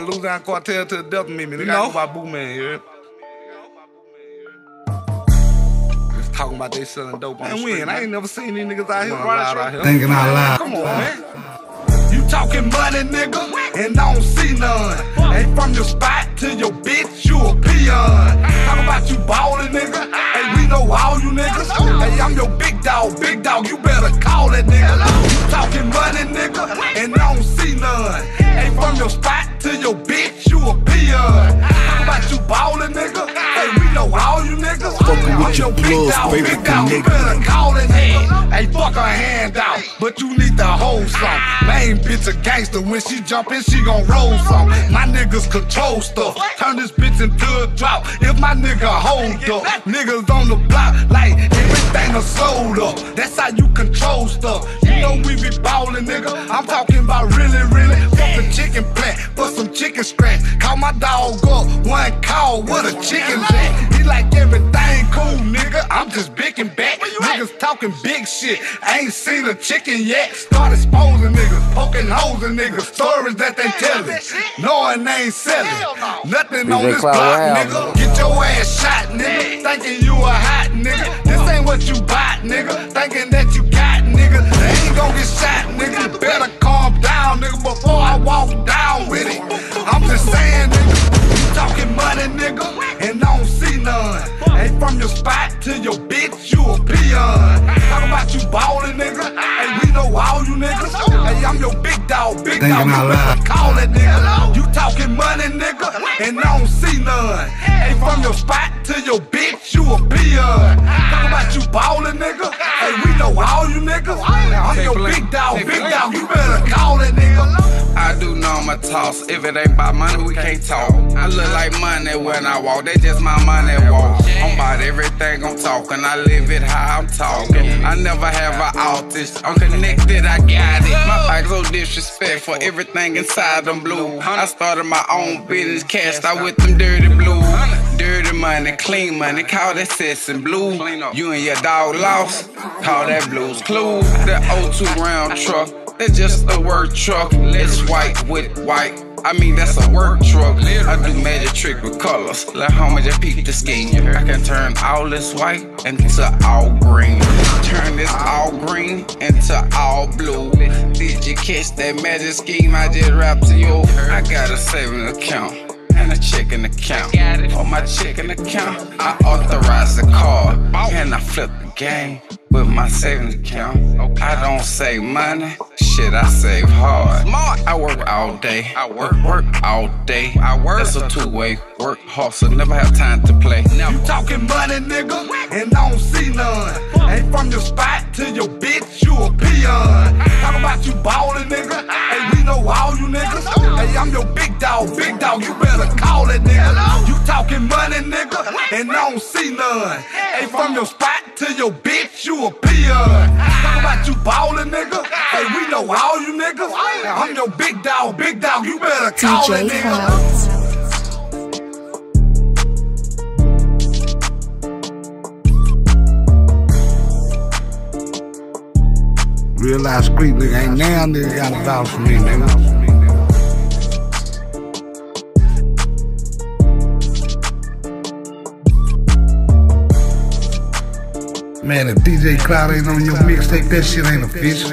man, lose down cartel to the death of me, man. They got about Booman, you Just talking about they selling dope on man, the street. Man, I ain't never seen these niggas out here running out here. Thinking out loud. Come on, man. You talking money, nigga, and I don't see none. Ain't from your spot to your bitch, you a peon. Talk about you ballin', nigga. Hey, we know all you niggas. Hey, I'm your big dog, big dog, you better call that nigga. You talking money, nigga, and I don't see none. Ain't from your spot to your bitch, you a peon. Talk about you ballin', nigga. Hey, we know all you niggas. Fuckin' with your big dog, big dog, you better call that nigga. Hey, fuck her hand out, but you need to hold some. Main bitch a gangster, when she jumpin', she gon' roll some. My niggas control stuff, turn this bitch into a drop. If my nigga hold up, niggas on the block like everything a sold up. That's how you control stuff. You know we be ballin', nigga. I'm talking about really, really. One call, what a chicken jack. He like everything cool, nigga. I'm just big back. Niggas talking big shit. I ain't seen a chicken yet. Start exposing niggas, poking holes in niggas. Stories that they tellin', knowing they ain't selling. Nothing on this block, nigga. Get your ass shot, nigga. Thinking you a hot nigga. This ain't what you bought, nigga. Peon. Talk about you ballin', nigga. Hey, we know all you niggas. Hey, I'm your big dog, big Thinking dog. You out better loud. call that nigga. You toss. If it ain't about money, we can't talk. I look like money when I walk. That's just my money walk. I'm about everything I'm talking. I live it how I'm talking. I never have an outage. I'm connected, I got it. My bag so disrespectful. Everything inside them blue. I started my own business, cashed out with them dirty blues. Dirty money, clean money, call that sets and blue. You and your dog lost, call that blues clues. That O2 round truck. It's just a work truck. It's white with white. I mean, that's a work truck. I do magic trick with colors. Like how much I peep the scheme. I can turn all this white into all green. Turn this all green into all blue. Did you catch that magic scheme I just rapped to you? I got a saving account and a checking account. On my checking account, I authorize the card and I flip the game with my savings account. I don't save money, shit, I save hard. I work all day, I work, work all day. I work. It's a two-way work hustle, never have time to play. Now you talking money, nigga, and I don't see none. Ain't from your spot to your bitch, you a peon. Talk about you ballin', nigga. Hey, we know all you niggas. Hey, I'm your big dog, big dog. You better call it, nigga. And I don't see none. Ain't from your spot to your bitch, you a peon. Talk about you ballin', nigga. Hey, we know all you niggas. I'm your big dog, big dog. You better call that DJ nigga. Clouds. Real life street nigga ain't now nigga got a vouch for me, nigga. Man, if DJ Cloud ain't on your mixtape, that shit ain't official.